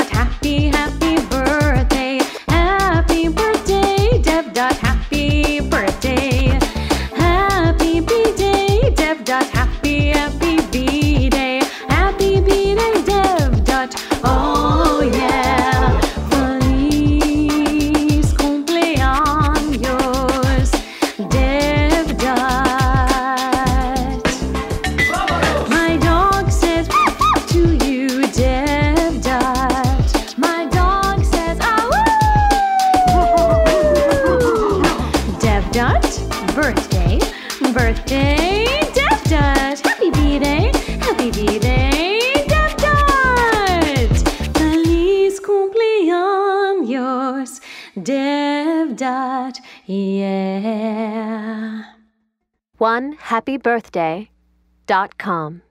not happy. Birthday. Birthday, Devdutt. Happy B-Day. Happy B-Day, Devdutt. Feliz cumpleaños, Devdutt. Yeah. One happy birthday dot com.